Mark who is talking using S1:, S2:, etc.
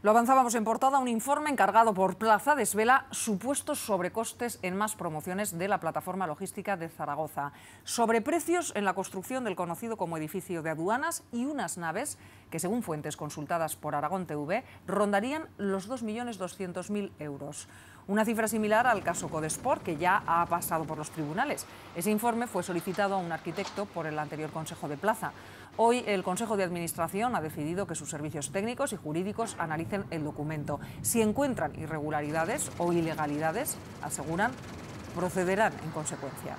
S1: Lo avanzábamos en portada, un informe encargado por Plaza desvela supuestos sobrecostes en más promociones de la plataforma logística de Zaragoza, sobreprecios en la construcción del conocido como edificio de aduanas y unas naves que, según fuentes consultadas por Aragón TV, rondarían los 2.200.000 euros. Una cifra similar al caso Codesport, que ya ha pasado por los tribunales. Ese informe fue solicitado a un arquitecto por el anterior Consejo de Plaza. Hoy el Consejo de Administración ha decidido que sus servicios técnicos y jurídicos analicen el documento. Si encuentran irregularidades o ilegalidades, aseguran, procederán en consecuencia.